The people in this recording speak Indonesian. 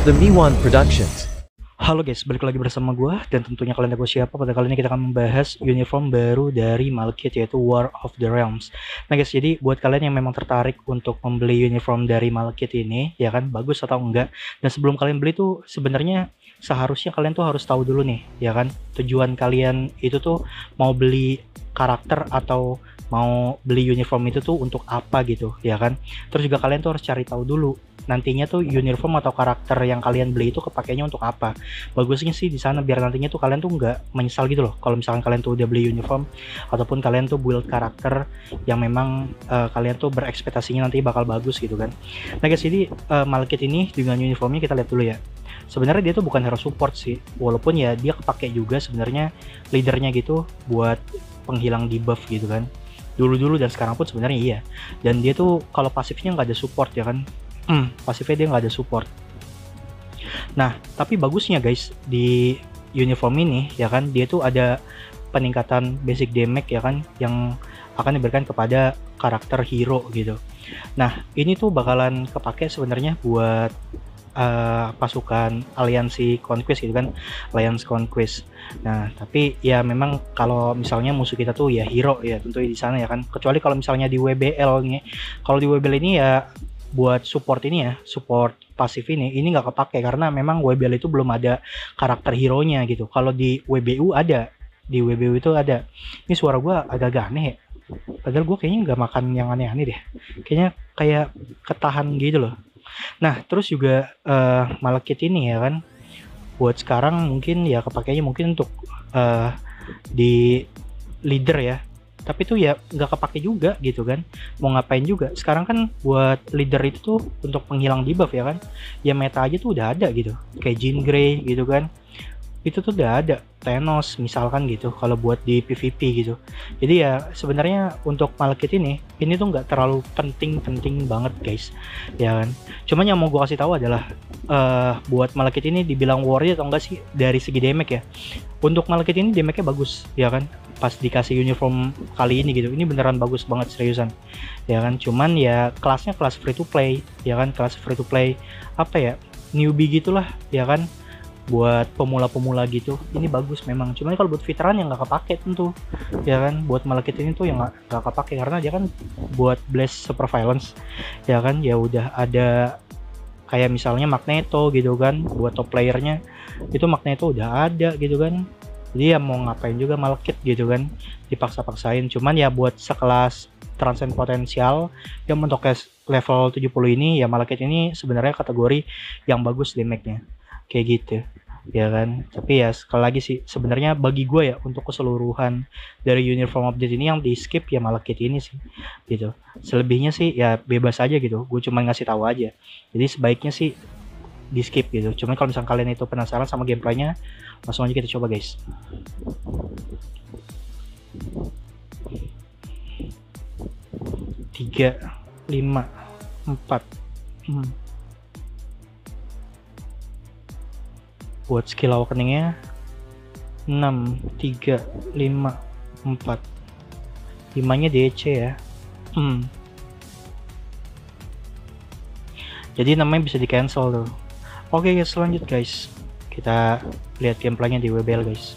The Miwan Productions. Halo guys, balik lagi bersama gue dan tentunya kalian tahu siapa. Pada kali ini kita akan membahas uniform baru dari Malekith yaitu War of the Realms. Nah guys, jadi buat kalian yang memang tertarik untuk membeli uniform dari Malekith ini, ya kan, bagus atau enggak. Dan sebelum kalian beli tuh sebenarnya seharusnya kalian tuh harus tahu dulu nih, ya kan, tujuan kalian itu tuh mau beli karakter atau mau beli uniform itu tuh untuk apa gitu, ya kan. Terus juga kalian tuh harus cari tahu dulu nantinya tuh uniform atau karakter yang kalian beli itu kepakainya untuk apa? Bagusnya sih di sana biar nantinya tuh kalian tuh nggak menyesal gitu loh. Kalau misalkan kalian tuh udah beli uniform ataupun kalian tuh build karakter yang memang uh, kalian tuh berekspektasinya nanti bakal bagus gitu kan. Nah guys jadi uh, Malekith ini dengan uniformnya kita lihat dulu ya. Sebenarnya dia tuh bukan hero support sih. Walaupun ya dia kepake juga sebenarnya leadernya gitu buat penghilang debuff gitu kan. Dulu-dulu dan sekarang pun sebenarnya iya. Dan dia tuh kalau pasifnya nggak ada support ya kan hmm, pasifnya dia nggak ada support. Nah tapi bagusnya guys di uniform ini ya kan dia tuh ada peningkatan basic damage ya kan yang akan diberikan kepada karakter hero gitu. Nah ini tuh bakalan kepake sebenarnya buat uh, pasukan aliansi conquest gitu kan alliance conquest. Nah tapi ya memang kalau misalnya musuh kita tuh ya hero ya tentu di sana ya kan. Kecuali kalau misalnya di WBL nih kalau di WBL ini ya buat support ini ya, support pasif ini, ini nggak kepake karena memang WBL itu belum ada karakter hero nya gitu. Kalau di WBU ada, di WBU itu ada. Ini suara gue agak-agak aneh ya. Padahal gue kayaknya nggak makan yang aneh-aneh deh. Kayaknya kayak ketahan gitu loh. Nah, terus juga uh, Malekith ini ya kan, buat sekarang mungkin ya kepakainya mungkin untuk uh, di leader ya tapi tuh ya nggak kepake juga gitu kan. Mau ngapain juga? Sekarang kan buat leader itu tuh untuk penghilang debuff ya kan. Ya meta aja tuh udah ada gitu. Kayak Jean Grey gitu kan. Itu tuh udah ada. Thanos misalkan gitu kalau buat di PVP gitu. Jadi ya sebenarnya untuk Malekith ini ini tuh nggak terlalu penting-penting banget guys. Ya kan? Cuman yang mau gue kasih tahu adalah uh, buat Malekith ini dibilang warrior atau enggak sih dari segi damage ya? Untuk Malekith ini damage-nya bagus ya kan pas dikasih uniform kali ini gitu. Ini beneran bagus banget seriusan. Ya kan? Cuman ya kelasnya kelas free to play ya kan? Kelas free to play apa ya newbie gitulah ya kan? Buat pemula-pemula gitu. Ini bagus memang. Cuman kalau buat veteran yang nggak kepake tentu ya kan? Buat malekith ini tuh yang nggak kepake. Karena dia kan buat blast super violence ya kan? Ya udah ada kayak misalnya magneto gitu kan buat top playernya itu magneto udah ada gitu kan jadi ya mau ngapain juga malekit gitu kan dipaksa-paksain. Cuman ya buat sekelas transcend potensial yang untuk level 70 ini ya malekit ini sebenarnya kategori yang bagus damage-nya kayak gitu ya kan? Tapi ya sekali lagi sih sebenarnya bagi gue ya untuk keseluruhan dari uniform update ini yang di skip ya malekit ini sih gitu. Selebihnya sih ya bebas aja gitu gue cuma ngasih tahu aja. Jadi sebaiknya sih di skip gitu. Cuman kalau misalnya kalian itu penasaran sama gameplaynya langsung aja kita coba guys tiga lima empat hmm. buat skill awakeningnya 6 3 5 4 5 nya DC ya hmm. jadi namanya bisa di cancel tuh Oke guys, lanjut guys. Kita lihat gameplaynya di WBL guys.